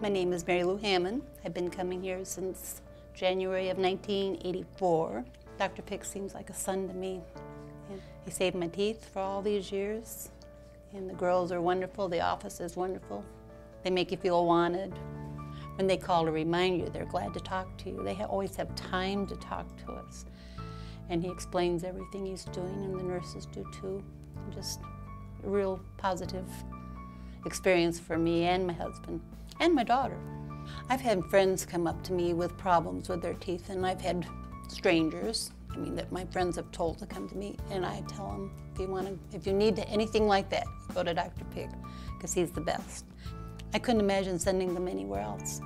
My name is Mary Lou Hammond. I've been coming here since January of 1984. Dr. Pick seems like a son to me. He saved my teeth for all these years. And the girls are wonderful, the office is wonderful. They make you feel wanted. When they call to remind you, they're glad to talk to you. They ha always have time to talk to us. And he explains everything he's doing, and the nurses do too. Just a real positive experience for me and my husband and my daughter. I've had friends come up to me with problems with their teeth, and I've had strangers, I mean, that my friends have told to come to me, and I tell them, if you want to, if you need anything like that, go to Dr. Pick, because he's the best. I couldn't imagine sending them anywhere else.